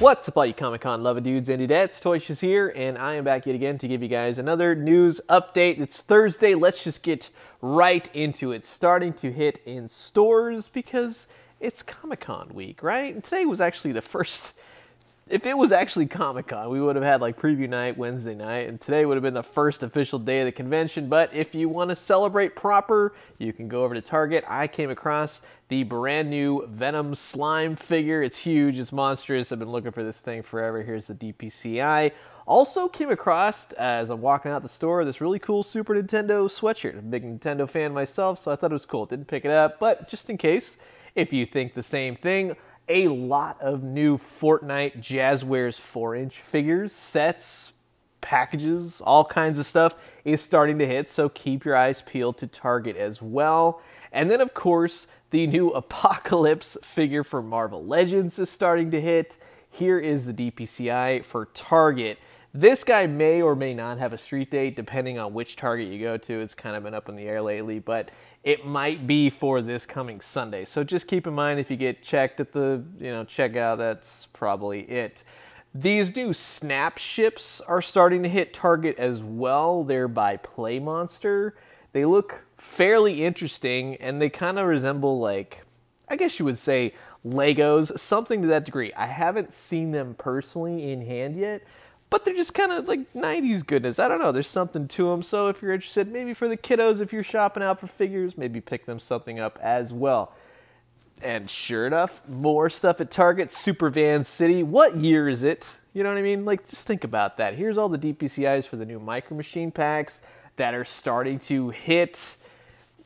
What's up, all you Comic Con loving dudes and dudettes? Toyshiz here, and I am back yet again to give you guys another news update. It's Thursday. Let's just get right into it. Starting to hit in stores because it's Comic Con week, right? And today was actually the first. If it was actually Comic Con, we would have had like preview night Wednesday night, and today would have been the first official day of the convention. But if you want to celebrate proper, you can go over to Target. I came across the brand new Venom slime figure. It's huge, it's monstrous. I've been looking for this thing forever. Here's the DPCI. Also came across, as I'm walking out the store, this really cool Super Nintendo sweatshirt. I'm a big Nintendo fan myself, so I thought it was cool. Didn't pick it up, but just in case, if you think the same thing, a lot of new Fortnite Jazwares 4-inch figures, sets, packages, all kinds of stuff is starting to hit, so keep your eyes peeled to Target as well. And then, of course, the new Apocalypse figure for Marvel Legends is starting to hit. Here is the DPCI for Target. This guy may or may not have a street date depending on which Target you go to. It's kind of been up in the air lately, but it might be for this coming Sunday. So just keep in mind if you get checked at the, you know, checkout, that's probably it. These new snap ships are starting to hit Target as well. They're by Play Monster. They look fairly interesting and they kind of resemble like I guess you would say Legos, something to that degree. I haven't seen them personally in hand yet, but they're just kind of like 90s goodness. I don't know, there's something to them. So if you're interested, maybe for the kiddos, if you're shopping out for figures, maybe pick them something up as well. And sure enough, more stuff at Target, Super Van City. What year is it? You know what I mean? Like, just think about that. Here's all the DPCIs for the new Micro Machine packs that are starting to hit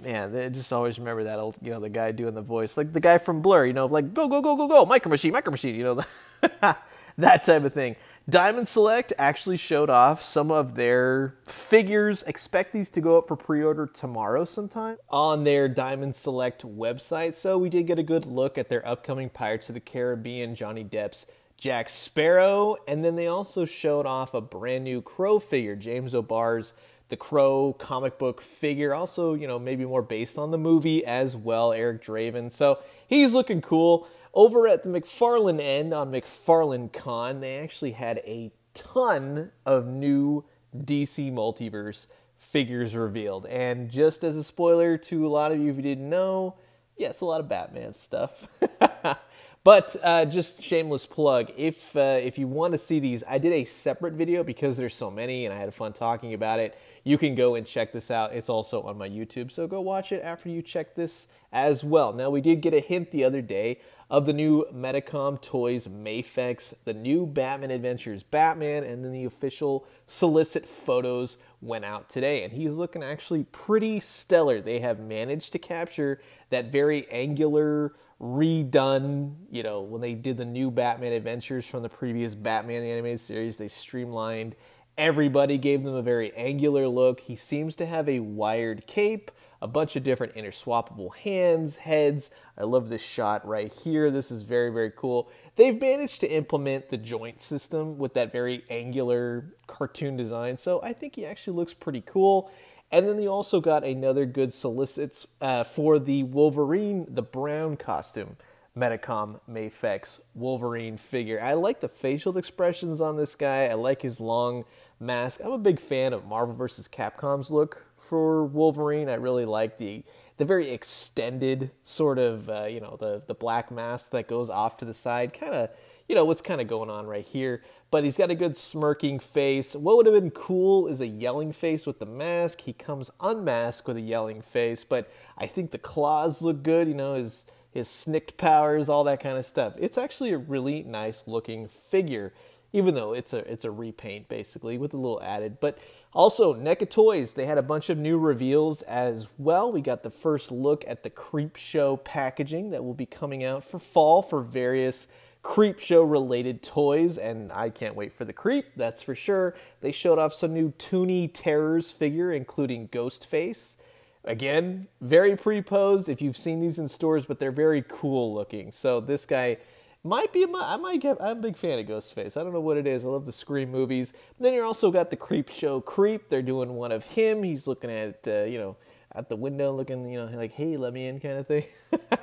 man, just always remember that old, you know, the guy doing the voice, like the guy from Blur, you know, like go go go go go, micro machine, micro machine, you know, that type of thing. Diamond Select actually showed off some of their figures. Expect these to go up for pre-order tomorrow sometime on their Diamond Select website. So we did get a good look at their upcoming Pirates of the Caribbean, Johnny Depp's Jack Sparrow, and then they also showed off a brand new Crow figure, James O'Barr's the Crow comic book figure. Also, you know, maybe more based on the movie as well, Eric Draven. So he's looking cool. Over at the McFarlane end on McFarlane Con, they actually had a ton of new DC Multiverse figures revealed. And just as a spoiler to a lot of you if you didn't know, yeah, it's a lot of Batman stuff. But uh, just shameless plug, if uh, if you want to see these, I did a separate video because there's so many and I had fun talking about it. You can go and check this out. It's also on my YouTube, so go watch it after you check this as well. Now, we did get a hint the other day of the new Medicom Toys Mafex, the new Batman Adventures Batman, and then the official solicit photos went out today. And he's looking actually pretty stellar. They have managed to capture that very angular, redone, you know, when they did the new Batman Adventures from the previous Batman the Animated Series, they streamlined everybody, gave them a very angular look. He seems to have a wired cape, a bunch of different interswappable hands, heads. I love this shot right here. This is very, very cool. They've managed to implement the joint system with that very angular cartoon design, so I think he actually looks pretty cool. And then they also got another good solicits uh, for the Wolverine, the brown costume. Medicom Mafex Wolverine figure. I like the facial expressions on this guy. I like his long mask. I'm a big fan of Marvel vs. Capcom's look for Wolverine. I really like the the very extended sort of uh, you know the the black mask that goes off to the side. Kind of you know what's kind of going on right here but he's got a good smirking face. What would have been cool is a yelling face with the mask. He comes unmasked with a yelling face, but I think the claws look good, you know, his his snicked powers, all that kind of stuff. It's actually a really nice looking figure, even though it's a it's a repaint basically with a little added. But also, NECA Toys, they had a bunch of new reveals as well. We got the first look at the Creep Show packaging that will be coming out for fall for various creep show related toys and I can't wait for the creep that's for sure they showed off some new Toony Terrors figure including Ghostface again very pre-posed if you've seen these in stores but they're very cool looking so this guy might be I might get I'm a big fan of Ghostface I don't know what it is I love the Scream movies then you also got the creep show creep they're doing one of him he's looking at uh, you know at the window looking, you know, like, hey, let me in kind of thing.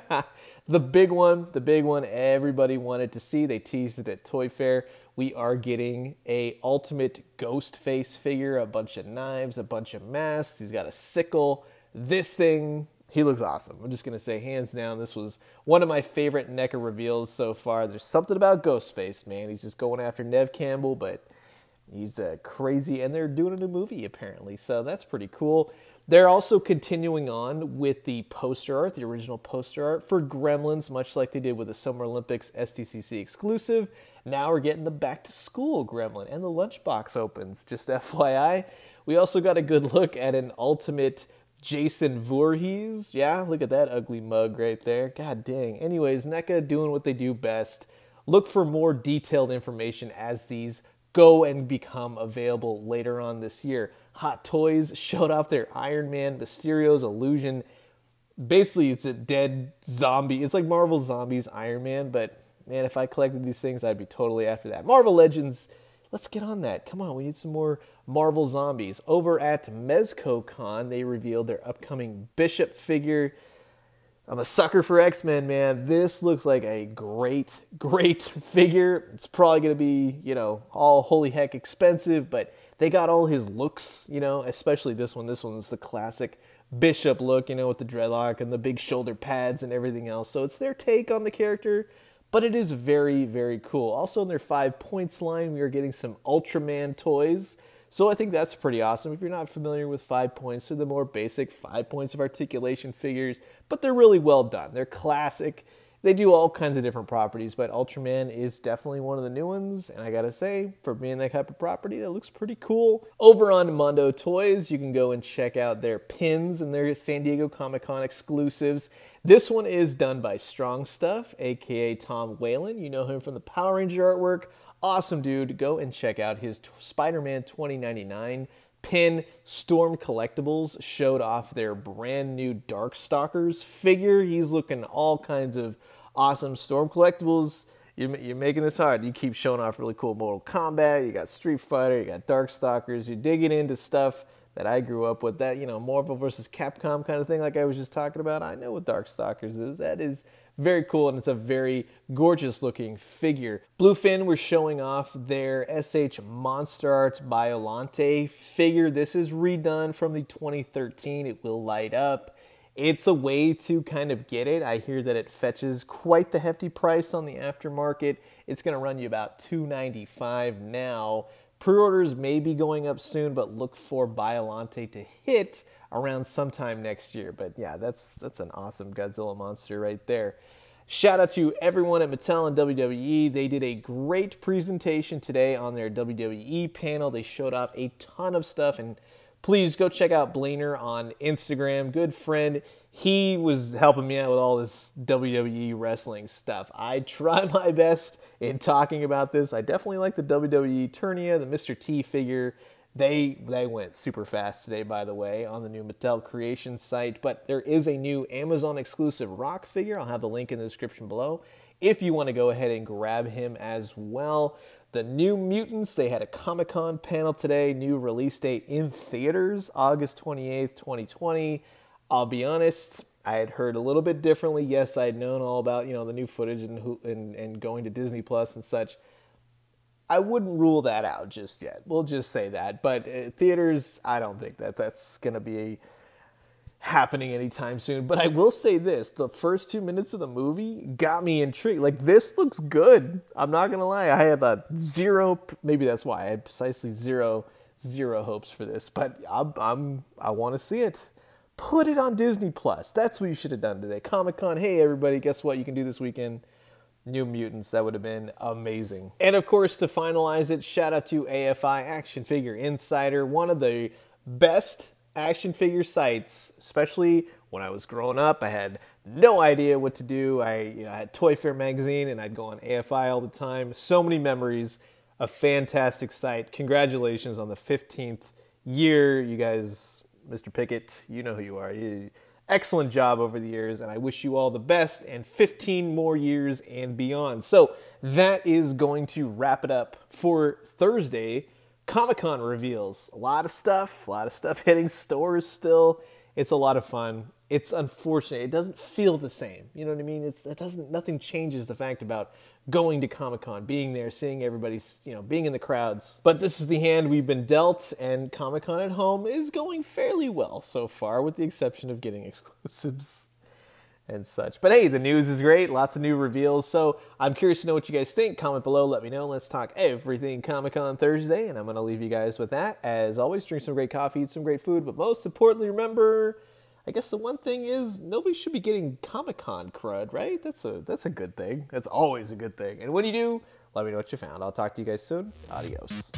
the big one, the big one everybody wanted to see. They teased it at Toy Fair. We are getting a ultimate ghost face figure, a bunch of knives, a bunch of masks. He's got a sickle. This thing, he looks awesome. I'm just gonna say hands down, this was one of my favorite NECA reveals so far. There's something about Ghostface, man. He's just going after Neve Campbell, but he's uh, crazy, and they're doing a new movie apparently, so that's pretty cool. They're also continuing on with the poster art, the original poster art for Gremlins, much like they did with the Summer Olympics SDCC exclusive. Now we're getting the back to school Gremlin, and the lunchbox opens, just FYI. We also got a good look at an ultimate Jason Voorhees. Yeah, look at that ugly mug right there. God dang. Anyways, NECA doing what they do best. Look for more detailed information as these go and become available later on this year. Hot Toys showed off their Iron Man, Mysterio's Illusion. Basically, it's a dead zombie. It's like Marvel Zombies Iron Man, but man, if I collected these things, I'd be totally after that. Marvel Legends, let's get on that. Come on, we need some more Marvel Zombies. Over at MezcoCon, they revealed their upcoming Bishop figure. I'm a sucker for X Men, man. This looks like a great, great figure. It's probably going to be, you know, all holy heck expensive, but they got all his looks, you know, especially this one. This one's the classic Bishop look, you know, with the dreadlock and the big shoulder pads and everything else. So it's their take on the character, but it is very, very cool. Also, in their five points line, we are getting some Ultraman toys. So I think that's pretty awesome. If you're not familiar with five points, they're the more basic five points of articulation figures, but they're really well done. They're classic. They do all kinds of different properties, but Ultraman is definitely one of the new ones. And I gotta say, for being that type of property, that looks pretty cool. Over on Mondo Toys, you can go and check out their pins and their San Diego Comic Con exclusives. This one is done by Strong Stuff, aka Tom Whalen. You know him from the Power Ranger artwork awesome dude. Go and check out his Spider-Man 2099 pin. Storm Collectibles showed off their brand new Darkstalkers figure. He's looking all kinds of awesome Storm Collectibles. You're, making this hard. You keep showing off really cool Mortal Kombat. You got Street Fighter. You got Darkstalkers. You're digging into stuff that I grew up with. That you know, Marvel versus Capcom kind of thing, like I was just talking about. I know what Darkstalkers is. That is very cool, and it's a very gorgeous looking figure. Bluefin were showing off their SH Monster Arts Biolante figure. This is redone from the 2013. It will light up. It's a way to kind of get it. I hear that it fetches quite the hefty price on the aftermarket. It's going to run you about 295 now. Pre-orders may be going up soon, but look for Biolante to hit around sometime next year. But yeah, that's that's an awesome Godzilla monster right there. Shout out to everyone at Mattel and WWE. They did a great presentation today on their WWE panel. They showed off a ton of stuff and please go check out Blainer on Instagram. Good friend. He was helping me out with all this WWE wrestling stuff. I try my best in talking about this. I definitely like the WWE Eternia, the Mr. T figure. They they went super fast today, by the way, on the new Mattel Creation site. But there is a new Amazon exclusive Rock figure. I'll have the link in the description below if you want to go ahead and grab him as well. The New Mutants, they had a Comic Con panel today. New release date in theaters, August 28th, 2020. I'll be honest, I had heard a little bit differently. Yes, I had known all about you know the new footage and and, and going to Disney Plus and such. I wouldn't rule that out just yet. We'll just say that. But uh, theaters, I don't think that that's going to be happening anytime soon. But I will say this the first two minutes of the movie got me intrigued. Like, this looks good. I'm not going to lie. I have a zero, maybe that's why I had precisely zero, zero hopes for this. But I'm, I'm I want to see it. Put it on Disney Plus. That's what you should have done today. Comic Con. Hey, everybody, guess what? You can do this weekend New Mutants. That would have been amazing. And of course, to finalize it, shout out to AFI Action Figure Insider, one of the best action figure sites, especially when I was growing up. I had no idea what to do. I, you know, I had Toy Fair magazine and I'd go on AFI all the time. So many memories. A fantastic site. Congratulations on the 15th year. You guys, Mr. Pickett, you know who you are. You, excellent job over the years, and I wish you all the best and 15 more years and beyond. So that is going to wrap it up for Thursday. Comic Con reveals a lot of stuff, a lot of stuff hitting stores still. It's a lot of fun. It's unfortunate. It doesn't feel the same. You know what I mean? It's it doesn't nothing changes the fact about going to Comic-Con, being there, seeing everybody, you know, being in the crowds. But this is the hand we've been dealt and Comic-Con at home is going fairly well so far with the exception of getting exclusives and such. But hey, the news is great. Lots of new reveals. So I'm curious to know what you guys think. Comment below. Let me know. Let's talk everything Comic Con Thursday. And I'm going to leave you guys with that. As always, drink some great coffee, eat some great food. But most importantly, remember. I guess the one thing is nobody should be getting Comic Con crud, right? That's a that's a good thing. That's always a good thing. And when you do, let me know what you found. I'll talk to you guys soon. Adios.